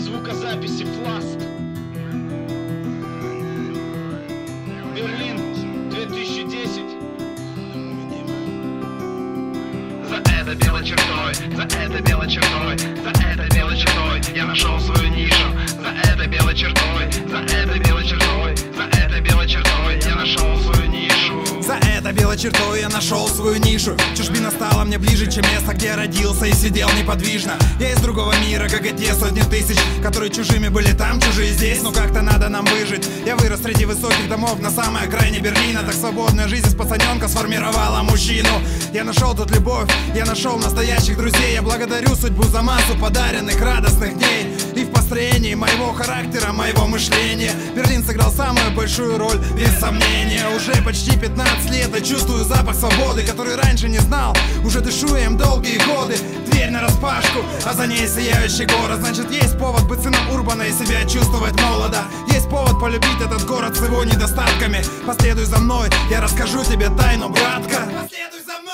звукозаписи Фласт. Берлин, 2010. За это белой чертой, за это белой чертой, за это белой чертой Я нашел За белой чертой я нашел свою нишу. Чужбина стала мне ближе, чем место, где я родился и сидел неподвижно. Я из другого мира, как и те сотни тысяч Которые чужими были там, чужие здесь. Но как-то надо нам выжить. Я вырос среди высоких домов на самой окраине Берлина. Так свободная жизнь из пацаненка сформировала мужчину. Я нашел тут любовь, я нашел настоящих друзей. Я благодарю судьбу за массу подаренных радостных дней Построении моего характера, моего мышления. Берлин сыграл самую большую роль, без сомнения. Уже почти 15 лет я чувствую запах свободы Который раньше не знал, уже дышу им долгие годы. Дверь на распашку, а за ней сияющий город. Значит есть повод быть сыном Урбана и себя чувствовать молодо. Есть повод полюбить этот город с его недостатками. Последуй за мной, я расскажу тебе тайну, братка. Последуй за мной!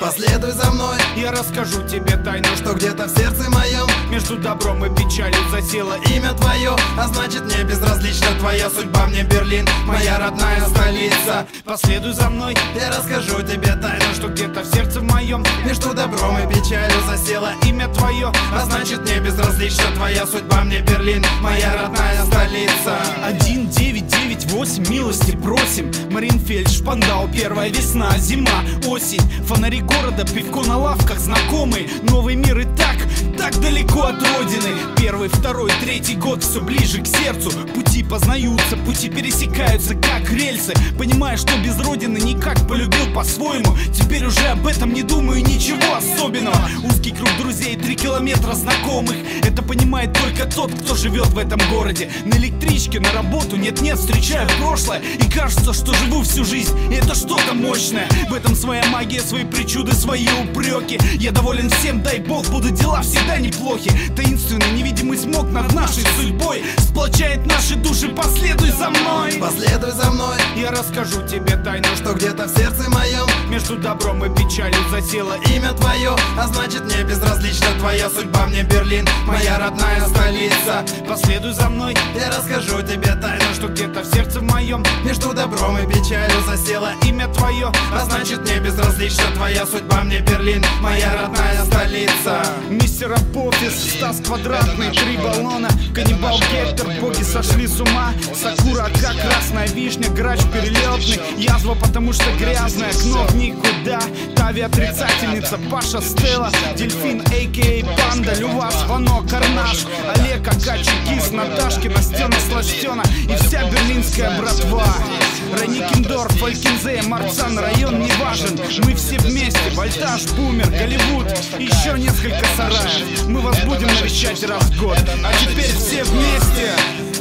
Последуй за мной, Я расскажу тебе тайну, что где-то в сердце моем между добром и печалью засело Имя твое, а значит мне безразлична твоя судьба Мне Берлин, моя родная столица. Последуй за мной, Я расскажу тебе тайну, что где-то в сердце моем между добром и печалью засела имя твое А значит мне безразлична твоя судьба Мне Берлин, моя родная столица. 1998 милости просим. Маринфельд, Шпандау, первая весна, зима, осень. Фонари города, пивко на лавках, знакомый Новый мир и так, так далеко от родины. Первый, второй, третий год, все ближе к сердцу. Пути познаются, пути пересекаются, как рельсы. Понимая, что без родины никак полюбил по-своему. Теперь уже об этом не думаю, ничего особенного. Узкий круг друзей, три километра знакомых. Это понимает только тот, кто живет в этом городе. На электричке, на работу, нет-нет, встречаю прошлое. И кажется, что живу всю жизнь, и это что-то мощное. В этом своя магия, свои причуды, свои упреки. Я доволен всем, дай бог, будут дела всегда неплохи. Таинственный невидимый смог над нашей судьбой. Сплочает наши души, последуй за мной. Последуй за мной, Я расскажу тебе тайну, что где-то в сердце моем. Между добром и печалью засело Имя твое, а значит мне безразлична твоя судьба Мне Берлин, моя родная столица. Последуй за мной, Я расскажу тебе тайну, что где-то в сердце моем. Между добром и печалью засела имя твое. А значит мне безразлична твоя судьба Мне Берлин, моя родная столица. Мистер Апофис, Стас Квадратный, три баллона Каннибал Гектор, боги сошли с ума Сакура, как красная вишня, грач перелетный Язва, потому что грязное окно в никуда Тави отрицательница, Паша Стелла Дельфин, а.к.а. Панда, Люва, Звонок, Карнаж Олег, Акачи, Кис, Наташкина, Стена, Сластена И вся берлинская братва Раникендорф, Фалькинзе, Марцан, район не важен. Мы все вместе, Вольтаж, Бумер, Голливуд Еще несколько сараев. Мы вас будем навещать раз в год. А теперь все вместе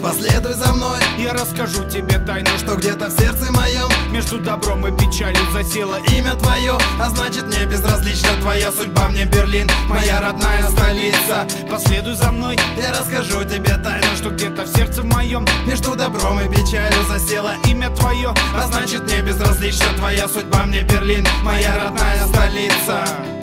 Последуй за мной, Я расскажу тебе тайну, что где-то в сердце моем. Между добром и печалью засело Имя твое, а значит мне безразлична твоя судьба Мне Берлин, моя родная столица. Последуй за мной, Я расскажу тебе тайну, что где-то в сердце моем. Между добром и печалью засела Имя твое, А значит мне безразлична твоя судьба Мне Берлин, моя родная столица